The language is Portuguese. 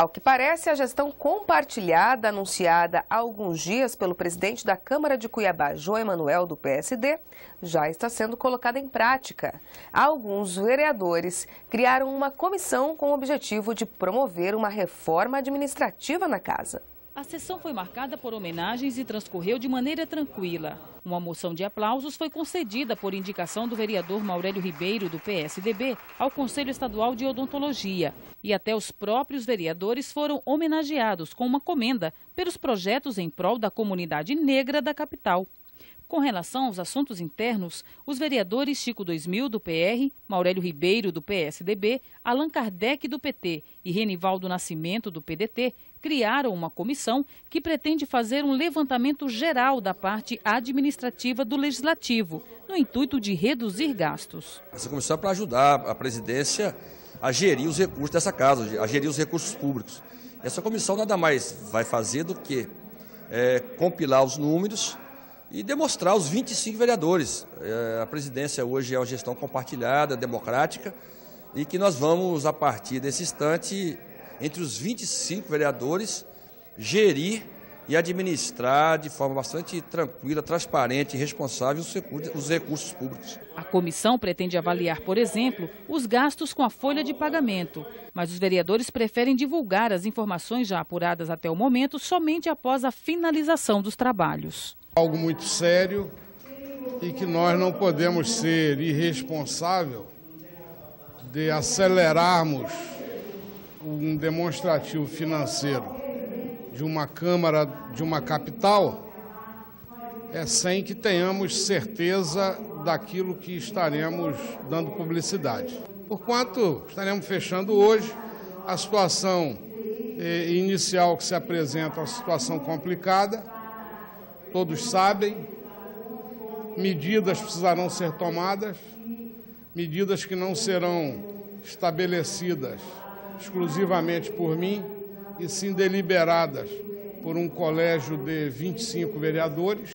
Ao que parece, a gestão compartilhada, anunciada há alguns dias pelo presidente da Câmara de Cuiabá, João Emanuel, do PSD, já está sendo colocada em prática. Alguns vereadores criaram uma comissão com o objetivo de promover uma reforma administrativa na casa. A sessão foi marcada por homenagens e transcorreu de maneira tranquila. Uma moção de aplausos foi concedida por indicação do vereador Maurélio Ribeiro, do PSDB, ao Conselho Estadual de Odontologia. E até os próprios vereadores foram homenageados com uma comenda pelos projetos em prol da comunidade negra da capital. Com relação aos assuntos internos, os vereadores Chico 2000 do PR, Maurélio Ribeiro do PSDB, Allan Kardec do PT e Renivaldo Nascimento do PDT criaram uma comissão que pretende fazer um levantamento geral da parte administrativa do legislativo, no intuito de reduzir gastos. Essa comissão é para ajudar a presidência a gerir os recursos dessa casa, a gerir os recursos públicos. Essa comissão nada mais vai fazer do que é, compilar os números e demonstrar os 25 vereadores. É, a presidência hoje é uma gestão compartilhada, democrática, e que nós vamos, a partir desse instante, entre os 25 vereadores, gerir e administrar de forma bastante tranquila, transparente e responsável os recursos públicos. A comissão pretende avaliar, por exemplo, os gastos com a folha de pagamento, mas os vereadores preferem divulgar as informações já apuradas até o momento somente após a finalização dos trabalhos algo muito sério e que nós não podemos ser irresponsável de acelerarmos um demonstrativo financeiro de uma Câmara de uma capital é sem que tenhamos certeza daquilo que estaremos dando publicidade. Porquanto estaremos fechando hoje, a situação eh, inicial que se apresenta uma situação complicada, todos sabem, medidas precisarão ser tomadas, medidas que não serão estabelecidas exclusivamente por mim, e sim deliberadas por um colégio de 25 vereadores.